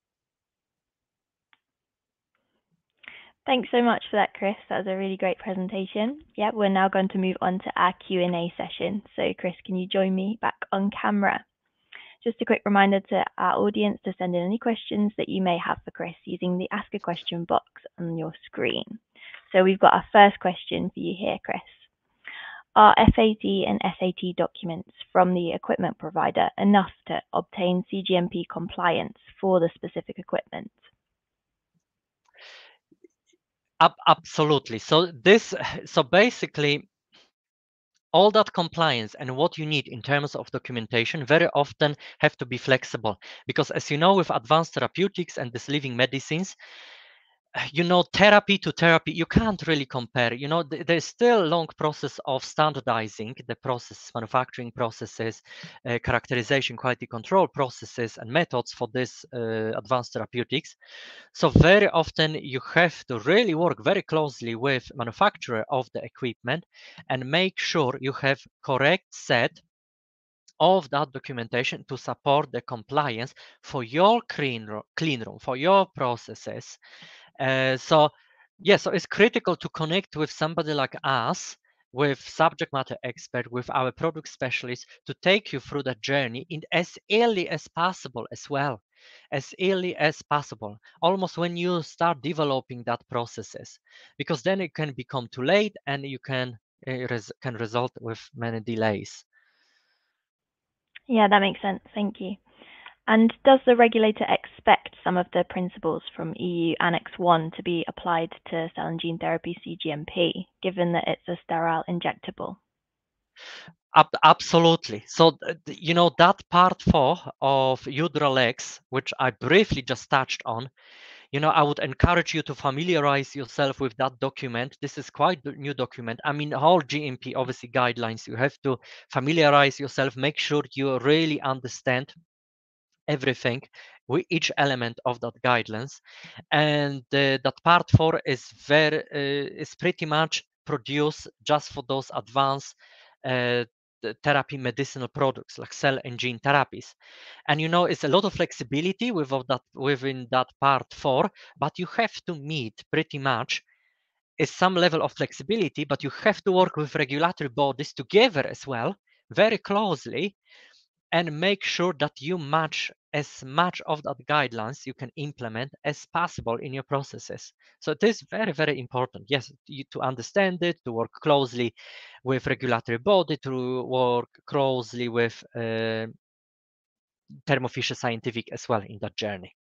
Thanks so much for that, Kris. That was a really great presentation. Yeah, we're now going to move on to our Q&A session. So Kris, can you join me back on camera? Just a quick reminder to our audience to send in any questions that you may have for Kris using the Ask a Question box on your screen. So we've got our first question for you here, Kris. Are FAT and SAT documents from the equipment provider enough to obtain CGMP compliance for the specific equipment? absolutely. So this, so basically, all that compliance and what you need in terms of documentation very often have to be flexible. Because as you know with advanced therapeutics and these living medicines you know therapy to therapy you can't really compare you know th- there's still a long process of standardizing the process manufacturing processes uh, characterization quality control processes and methods for this uh, advanced therapeutics. So very often you have to really work very closely with manufacturer of the equipment and make sure you have correct set of that documentation to support the compliance for your clean clean room for your processes uh, so yeah, so it's critical to connect with somebody like us, with subject matter expert, with our product specialist to take you through that journey in as early as possible as well, as early as possible, almost when you start developing that processes, because then it can become too late and you can uh, res can result with many delays. Yeah, that makes sense. Thank you. And does the regulator expect some of the principles from EU Annex 1 to be applied to cell and gene therapy CGMP, given that it's a sterile injectable? Absolutely. So, uh, you know, that part four of EudraLex, which I briefly just touched on, you know, I would encourage you to familiarize yourself with that document. This is quite a new document. I mean, all GMP, obviously, guidelines. You have to familiarize yourself, make sure you really understand everything with each element of that guidelines. And uh, that part four is very uh, is pretty much produced just for those advanced uh, therapy medicinal products like cell and gene therapies. And you know it's a lot of flexibility within that within that part four but you have to meet pretty much is some level of flexibility but you have to work with regulatory bodies together as well very closely and make sure that you match as much of that guidelines you can implement as possible in your processes. So it is very, very important, yes, you, to understand it, to work closely with regulatory body, to work closely with uh, Thermo Fisher Scientific as well in that journey.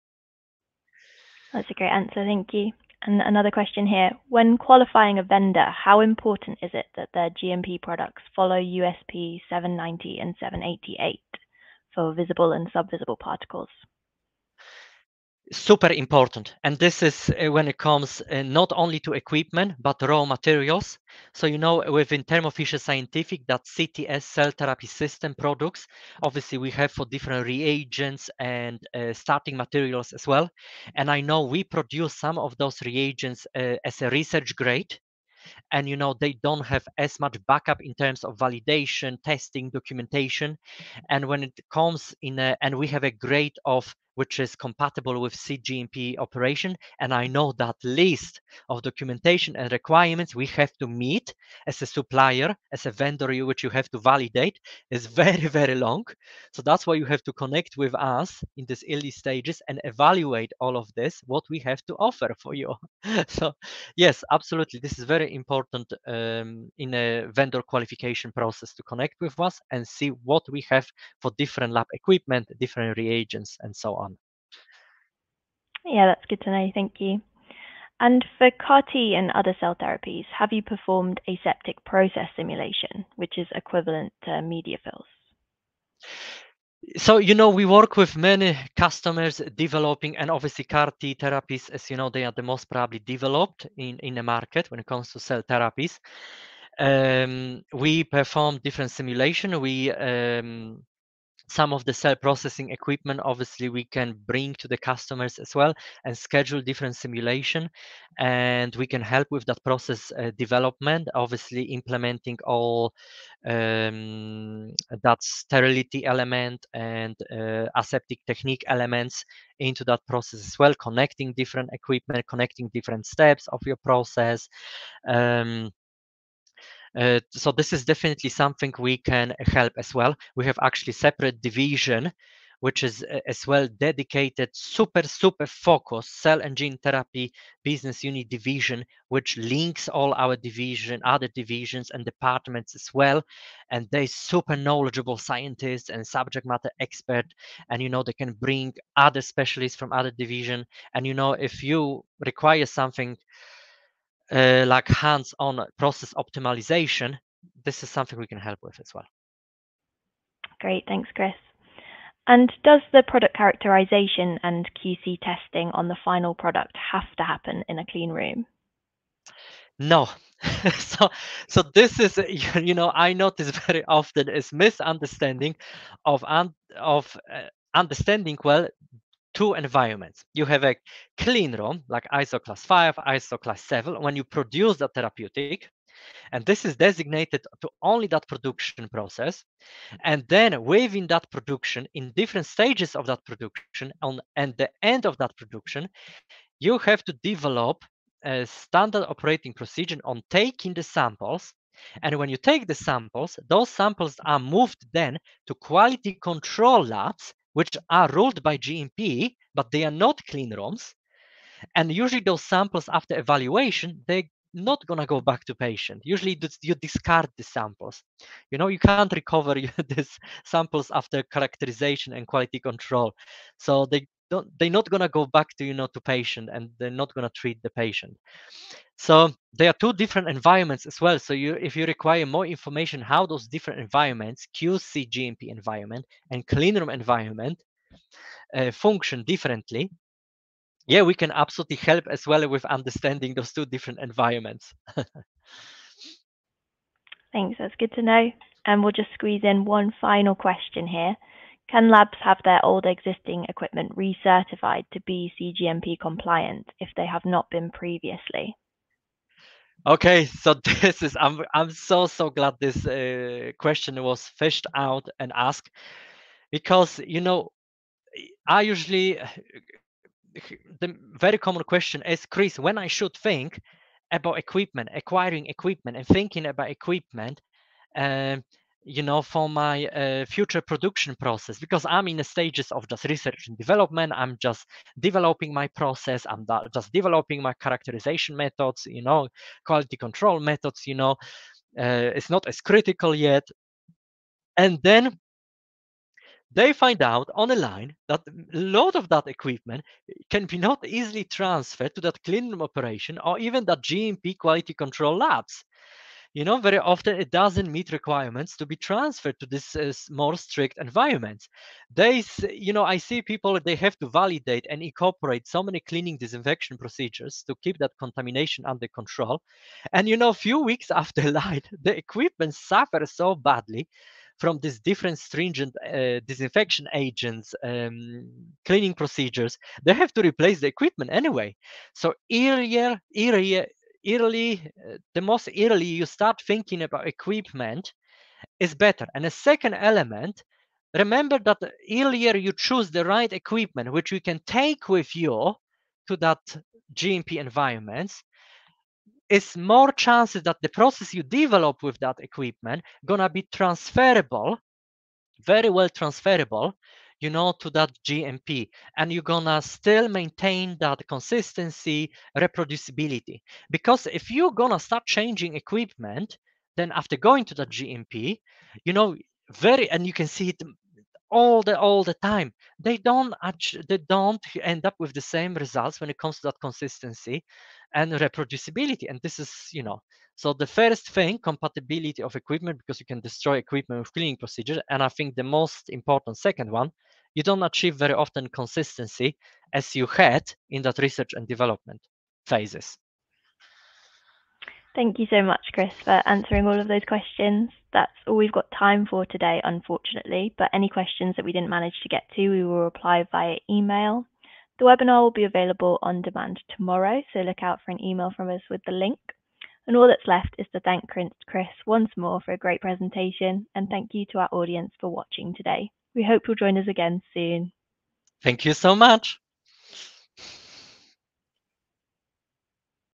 That's a great answer, thank you. And another question here, when qualifying a vendor, how important is it that their GMP products follow USP 790 and 788? For visible and subvisible particles? Super important. And this is uh, when it comes uh, not only to equipment, but raw materials. So, you know, within Thermo Fisher Scientific, that CTS cell therapy system products, obviously we have for different reagents and uh, starting materials as well. And I know we produce some of those reagents uh, as a research grade and you know they don't have as much backup in terms of validation testing documentation. And when it comes in a, and we have a grade of which is compatible with cGMP operation. And I know that list of documentation and requirements we have to meet as a supplier, as a vendor, which you have to validate is very, very long. So that's why you have to connect with us in these early stages and evaluate all of this, what we have to offer for you. so yes, absolutely. This is very important um, in a vendor qualification process to connect with us and see what we have for different lab equipment, different reagents, and so on. Yeah, that's good to know. Thank you. And for CAR T and other cell therapies, have you performed aseptic process simulation, which is equivalent to MediaFills? So, you know, we work with many customers developing, and obviously CAR T therapies, as you know, they are the most probably developed in, in the market when it comes to cell therapies. Um, we perform different simulation. We um, some of the cell processing equipment obviously we can bring to the customers as well and schedule different simulation. And we can help with that process uh, development obviously implementing all um, that sterility element and uh, aseptic technique elements into that process as well connecting different equipment connecting different steps of your process. Um, uh, so this is definitely something we can help as well. We have actually separate division, which is uh, as well dedicated, super, super focused cell and gene therapy business unit division, which links all our division, other divisions and departments as well. And they super knowledgeable scientists and subject matter expert. And, you know, they can bring other specialists from other division. And, you know, if you require something uh, like hands-on process optimization, this is something we can help with as well. Great, thanks, Kris. And does the product characterization and QC testing on the final product have to happen in a clean room? No. so, so this is, you know, I notice very often is misunderstanding of of uh, understanding well two environments. You have a clean room, like ISO class 5, ISO class 7, when you produce the therapeutic, and this is designated to only that production process. Mm. And then within that production, in different stages of that production, on and the end of that production, you have to develop a standard operating procedure on taking the samples and when you take the samples, those samples are moved then to quality control labs which are ruled by GMP, but they are not clean rooms. And usually those samples after evaluation, they're not gonna go back to patient. Usually you discard the samples. You know, you can't recover these samples after characterization and quality control. So they don't, they're not gonna go back to, you know, to patient and they're not gonna treat the patient. So there are two different environments as well. So you, if you require more information how those different environments, QC GMP environment and cleanroom environment, uh, function differently, yeah, we can absolutely help as well with understanding those two different environments. Thanks, that's good to know. And we'll just squeeze in one final question here. Can labs have their old existing equipment recertified to be CGMP compliant if they have not been previously? Okay, so this is I'm I'm so so glad this uh, question was fished out and asked because you know I usually the very common question is Kris when I should think about equipment, acquiring equipment, and thinking about equipment. Um, you know, for my uh, future production process, because I'm in the stages of just research and development. I'm just developing my process. I'm just developing my characterization methods, you know, quality control methods, you know, uh, it's not as critical yet. And then they find out on the line that a lot of that equipment can be not easily transferred to that clean room operation or even that GMP quality control labs you know very often it doesn't meet requirements to be transferred to this uh, more strict environments they you know i see people they have to validate and incorporate so many cleaning disinfection procedures to keep that contamination under control and you know a few weeks after light the equipment suffers so badly from these different stringent uh, disinfection agents, um, cleaning procedures, they have to replace the equipment anyway. So earlier, earlier, early, uh, the most early you start thinking about equipment is better. And a second element, remember that earlier you choose the right equipment, which you can take with you to that GMP environments, is more chances that the process you develop with that equipment gonna be transferable, very well transferable, you know, to that GMP, and you're gonna still maintain that consistency, reproducibility. Because if you're gonna start changing equipment, then after going to the GMP, you know, very, and you can see it all the all the time. They don't they don't end up with the same results when it comes to that consistency and reproducibility and this is you know so the first thing compatibility of equipment because you can destroy equipment with cleaning procedures and i think the most important second one you don't achieve very often consistency as you had in that research and development phases Thank you so much, Kris, for answering all of those questions. That's all we've got time for today, unfortunately, but any questions that we didn't manage to get to, we will reply via email. The webinar will be available on demand tomorrow, so look out for an email from us with the link. And all that's left is to thank Kris once more for a great presentation, and thank you to our audience for watching today. We hope you'll join us again soon. Thank you so much.